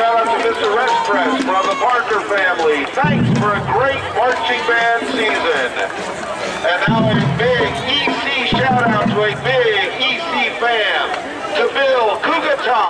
Shoutout to Mr. Westprez from the Parker family. Thanks for a great marching band season. And now a big EC shout out to a big EC fan, to Bill Kugaton.